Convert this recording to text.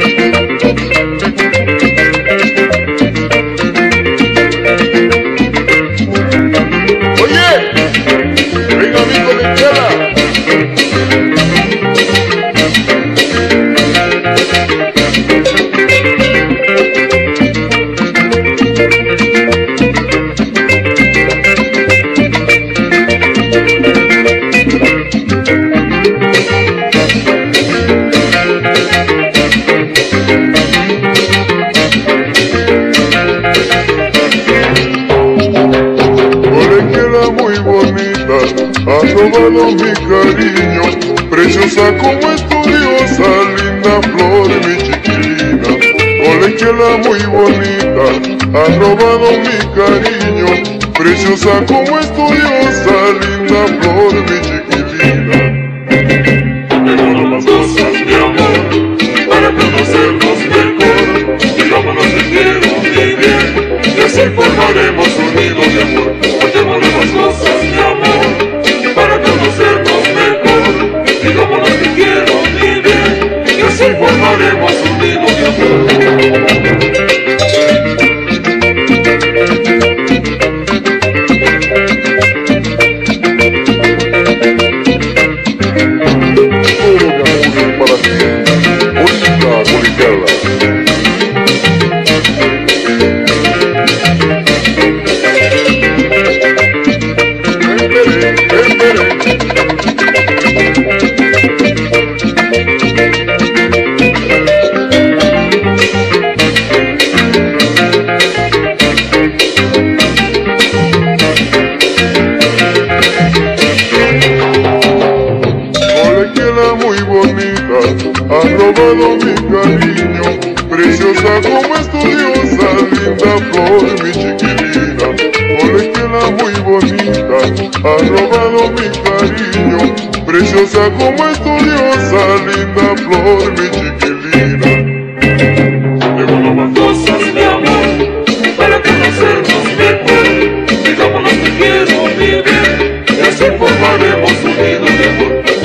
ha robado mi cariño, preciosa como estudiosa, linda flor, mi chiquilina, colegiala muy bonita, ha robado mi cariño, preciosa como estudiosa, linda flor, mi chiquilina. robado mi cariño, preciosa como estudiosa, linda flor, mi chiquilina, por muy bonita, ha robado mi cariño, preciosa como estudiosa, linda flor, mi chiquilina. Llevo cosas, mi amor, para mejor, quiero vivir, formaremos un nido mejor.